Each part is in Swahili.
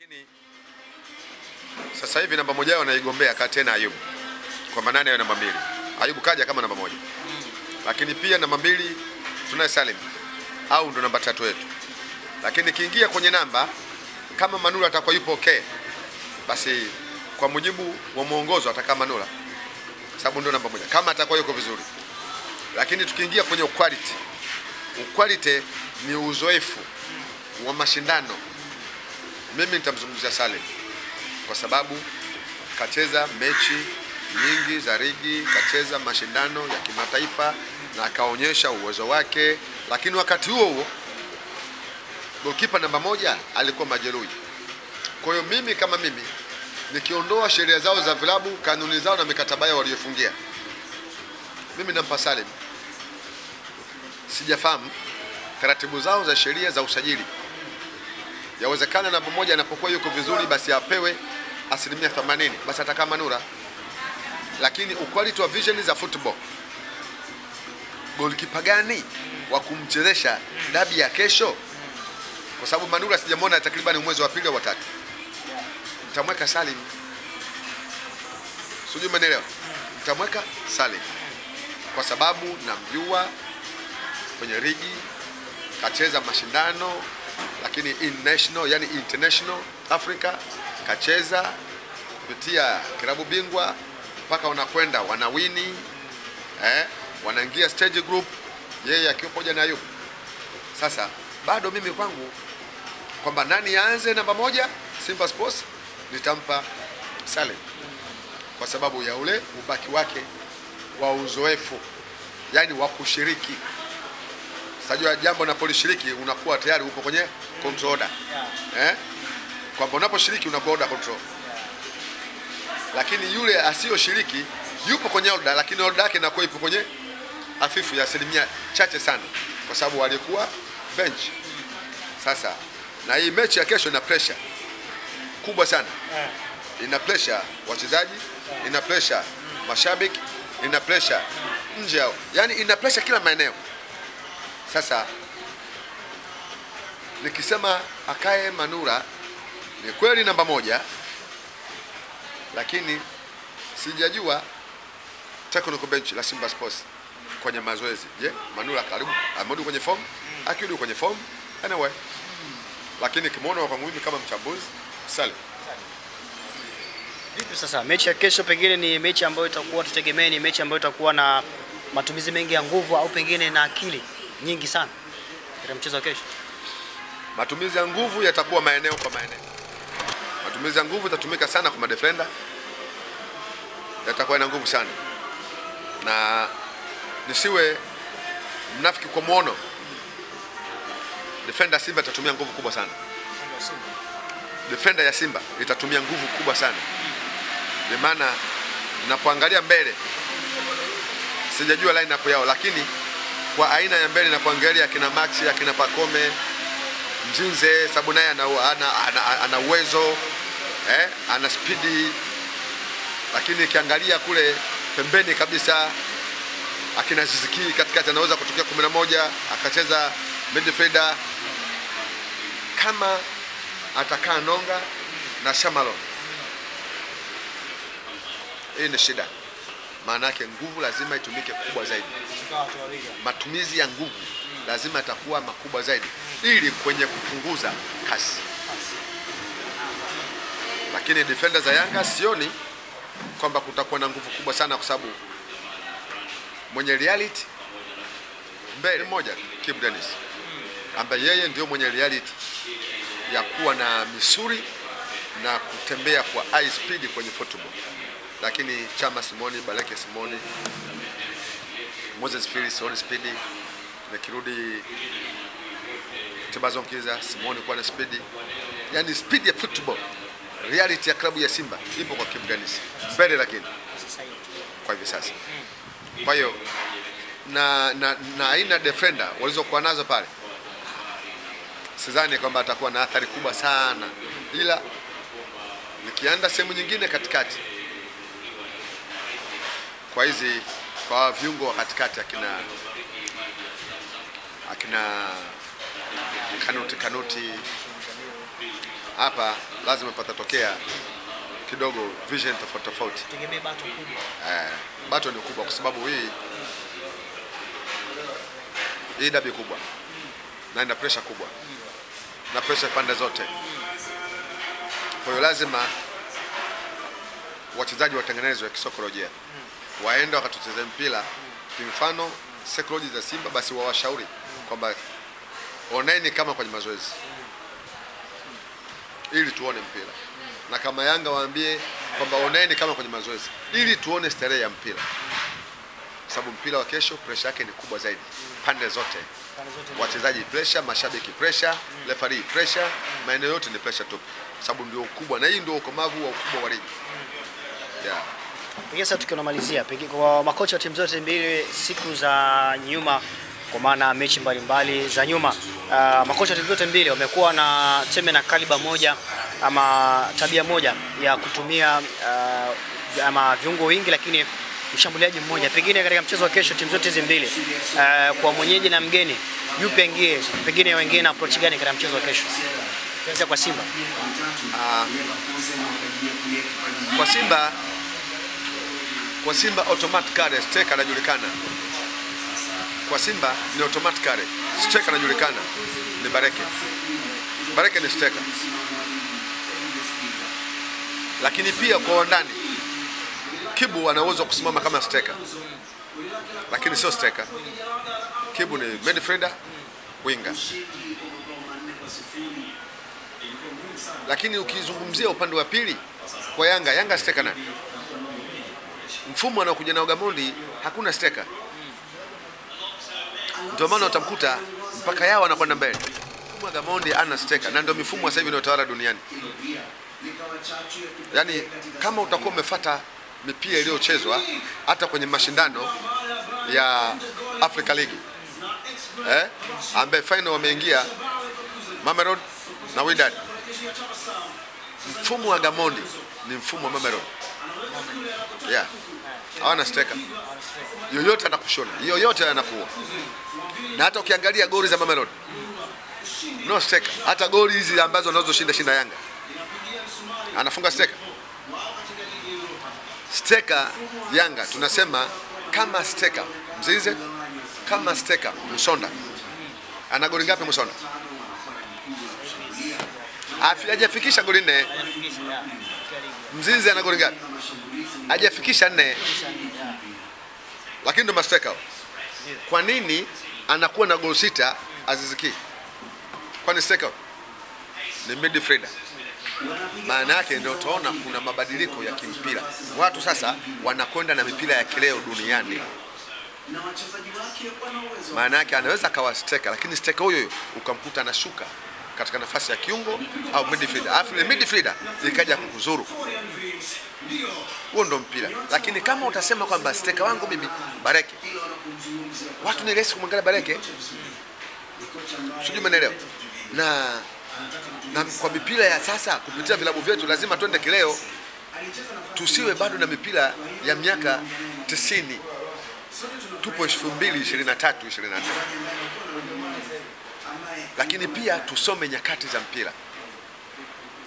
Lakini sasa hivi namba moja yao naigombea Katena Ayubu. Kwa manane ya namba mbili. Ayubu kaja kama namba moja, lakini pia namba mbili tunaye Salim. Au ndo namba tatu yetu, lakini kiingia kwenye namba kama Manula atakuwa yupo okay, basi kwa mujibu wa mwongozo atakaa Manula. Sababu ndo namba moja. Kama atakuwa yuko vizuri, lakini tukiingia kwenye quality, quality ni uzoefu wa mashindano mimi nitamzungumzia Salim kwa sababu kacheza mechi nyingi za ligi, kacheza mashindano ya kimataifa na akaonyesha uwezo wake, lakini wakati huo huo golkipa namba moja alikuwa majeruhi. Kwa hiyo mimi kama mimi nikiondoa sheria zao za vilabu, kanuni zao na mikataba yao waliofungia, mimi nampa Salim. Sijafahamu taratibu zao za sheria za usajili yawezekana namba moja anapokuwa yuko vizuri basi apewe asilimia 80 basi atakaa Manura. lakini uquality wa vision za football, goalkeeper gani wa kumchezesha dabi ya kesho? Kwa sababu Manura sijamwona takriban mwezi wa pili au watatu, Mtamweka Salim, sijui umeelewa, Mtamweka Salim. Kwa sababu namjua kwenye ligi, kacheza mashindano lakini in national yani international Africa kacheza kupitia kirabu bingwa mpaka wanakwenda wanawini eh, wanaingia stage group, yeye akiwa pamoja na Ayubu. Sasa bado mimi kwangu kwamba nani aanze namba moja Simba Sports, nitampa Salim kwa sababu ya ule ubaki wake wa uzoefu, yani wa kushiriki Sajua jambo unapolishiriki unakuwa tayari uko kwenye control order. Eh? Kwamba unaposhiriki unakuwa order control. Lakini yule asiyoshiriki yupo kwenye order lakini order yake inakuwa ipo kwenye hafifu ya asilimia chache sana kwa sababu walikuwa bench. Sasa na hii mechi ya kesho ina pressure kubwa sana. Ina pressure wachezaji, ina pressure mashabiki, ina pressure nje yao. Yaani ina pressure kila maeneo. Sasa nikisema akae Manura ni kweli namba moja, lakini sijajua technical bench la Simba Sports kwenye mazoezi. Je, Manula karibu amerudi kwenye form? Akirudi kwenye form anyway, lakini kimwona kwangu mimi kama mchambuzi sali Vipi sasa, mechi ya kesho pengine ni mechi ambayo itakuwa tutegemee, ni mechi ambayo itakuwa na matumizi mengi ya nguvu au pengine na akili nyingi sana katika mchezo wa kesho? Matumizi ya nguvu yatakuwa maeneo kwa maeneo. Matumizi ya nguvu yatatumika sana kwa madefenda, yatakuwa na nguvu sana, na nisiwe mnafiki kwa muono, defender Simba itatumia nguvu kubwa sana. Defender ya Simba itatumia nguvu kubwa sana, ndio maana napoangalia mbele, sijajua line yao, lakini kwa aina ya mbele na kuangalia akina Maxi akina Pakome Mzinze, sababu naye ana, ana, ana, ana uwezo eh, ana spidi, lakini ikiangalia kule pembeni kabisa akina Ziziki katikati anaweza kutokea kumi na moja akacheza midfielder. Kama atakaa Nonga na Shamalon, hii ni shida maana yake nguvu lazima itumike kubwa zaidi. Matumizi ya nguvu lazima yatakuwa makubwa zaidi, ili kwenye kupunguza kasi. Lakini defender za Yanga sioni kwamba kutakuwa na nguvu kubwa sana, kwa sababu mwenye reality mbele mmoja Kibu Dennis, ambaye yeye ndio mwenye reality ya kuwa na misuri na kutembea kwa high speed kwenye football. Lakini Chama Simoni, Baleke Simoni, Moses Phiri sioni spidi. Nikirudi Tibazo Mkiza, Simoni kwa na spidi, yani spidi ya football reality ya klabu ya Simba ipo kwa Kibu Denis mbele, lakini kwa hivi sasa. Kwa hiyo na, na, na aina defender walizokuwa nazo pale, sidhani kwamba atakuwa na athari kubwa sana, ila nikienda sehemu nyingine katikati kwa hizi kwa viungo wa katikati akina akina Kanuti Kanuti hapa lazima patatokea kidogo vision tofauti tofauti. Tegemee bato kubwa. Eh, bato ni kubwa kwa sababu hii hii dabi kubwa na ina pressure kubwa na pressure pande zote. Kwa hiyo lazima wachezaji watengenezwe kisaikolojia, waende wakatucheze mpira. Kimfano sekoloji za Simba, basi wawashauri kwamba oneni kama kwenye mazoezi. Ili tuone mpira, na kama Yanga waambie kwamba oneni kama kwenye mazoezi. Ili tuone starehe ya mpira, sababu mpira wa kesho pressure yake ni kubwa zaidi. Pande zote. Wachezaji pressure, mashabiki pressure, referee pressure, maeneo yote ni pressure tu, sababu ndio ukubwa, na hii ndio ukomavu wa ukubwa wa ligi. Yeah. Pengine sasa tukionamalizia, pengine kwa makocha wa timu zote mbili siku za nyuma, kwa maana mechi mbalimbali za nyuma, uh, makocha wa timu zote mbili wamekuwa na tuseme na kaliba moja ama tabia moja ya kutumia uh, ama viungo wingi, lakini mshambuliaji mmoja. Pengine katika mchezo wa kesho timu zote hizi mbili uh, kwa mwenyeji na mgeni, yupi aingie, pengine wengine na approach gani katika mchezo wa kesho? Kwa Simba. Ah, kwa Simba kwa Simba automatic automatically striker anajulikana. Kwa Simba ni automatic automatically striker anajulikana ni Bareke. Bareke ni striker. Lakini pia kwa wandani Kibu ana uwezo kusimama kama striker. Lakini sio striker. Kibu ni midfielder, winger. Lakini ukizungumzia upande wa pili kwa Yanga, Yanga steka nani? Mfumo anaokuja nao Gamondi hakuna steka, ndio maana utamkuta mpaka yao anakwenda mbele. Mfumo Gamondi ana steka, na ndio mifumo sasa hivi inayotawala duniani. Yani kama utakuwa umefata mipira iliyochezwa hata kwenye mashindano ya Africa League eh, ambaye final wameingia Mamelodi na Wydad mfumo wa Gamondi ni mfumo wa Mamelodi. Yeah. Hawana steka Yoyote anakushona, yoyote anakuwa. Na hata ukiangalia goli za Mamelodi. No striker. Hata goli hizi ambazo anazoshinda shinda Yanga. Anafunga steka steka Yanga tunasema kama striker Mzize, kama striker Msonda. Ana goli ngapi Msonda? Afi- Hajafikisha goli nne. Mzinzi ana goli ngapi? Hajafikisha nne, lakini ndo masteka. Kwa nini anakuwa na goli sita Aziziki? Kwani steka ni midfielder? Maana yake ndio utaona kuna mabadiliko ya kimpira. Watu sasa wanakwenda na mipira ya kileo duniani. Maana yake anaweza akawa steka, lakini steka huyo huyo ukamkuta anashuka katika nafasi ya kiungo au midfielder, alafu midfielder ikaja kukuzuru. Huo ndo mpira, lakini kama utasema kwamba steka wangu mimi Bareke, watu ni rahisi kumwangalia Bareke, sijui umeelewa na na kwa mipira ya sasa kupitia vilabu vyetu lazima twende kileo, tusiwe bado na mipira ya miaka 90 tupo 2023 24 lakini pia tusome nyakati za mpira.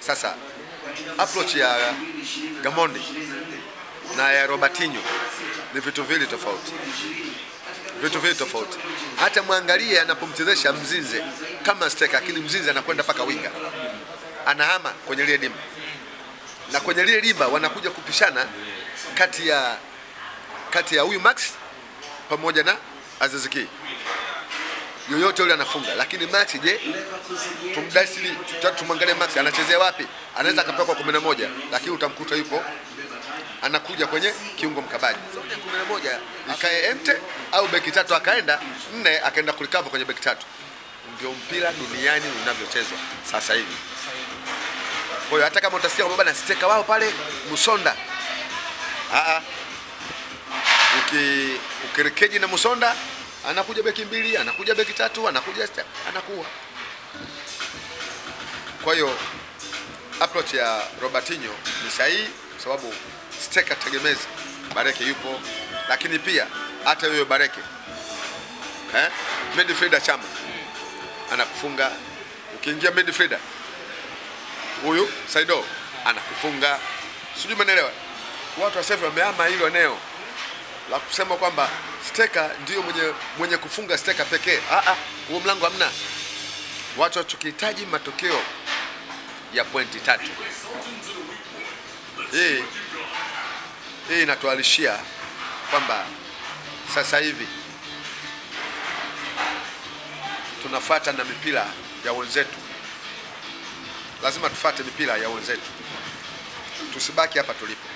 Sasa approach ya Gamondi na ya Robertinho ni vitu viwili tofauti, vitu viwili tofauti. Hata mwangalie anapomchezesha Mzinze kama striker, lakini Mzinze anakwenda mpaka winga, anahama kwenye lile dimba, na kwenye lile dimba wanakuja kupishana kati ya kati ya huyu Max pamoja na Aziz Ki yoyote yule anafunga, lakini Max je, tumdasili tumwangalie Max anachezea wapi? Anaweza akapekwa kumi na moja, lakini utamkuta yupo anakuja kwenye kiungo mkabaji kumi na moja, ikae empty au beki tatu akaenda nne, akaenda kulikava kwenye beki tatu. Ndio mpira duniani unavyochezwa sasa hivi. Kwa hiyo hata kama utasikia kwamba bana steka wao pale Musonda, a a uki ukirekeji na Musonda anakuja beki mbili, anakuja beki tatu, anakuja sta- anakuwa. Kwa hiyo approach ya Robertinho ni sahihi, kwa sababu steka tegemezi Bareke yupo, lakini pia hata huyo Bareke eh, midfielder Chama anakufunga. Ukiingia midfielder huyu Saido anakufunga, sijui umeelewa. Watu wa sasa wamehama hilo eneo la kusema kwamba steka ndio mwenye, mwenye kufunga steka pekee. Ah, ah, huo mlango hamna. Watu tukihitaji matokeo ya pointi tatu, hii hii inatualishia kwamba sasa hivi tunafata na mipira ya wenzetu, lazima tufate mipira ya wenzetu, tusibaki hapa tulipo.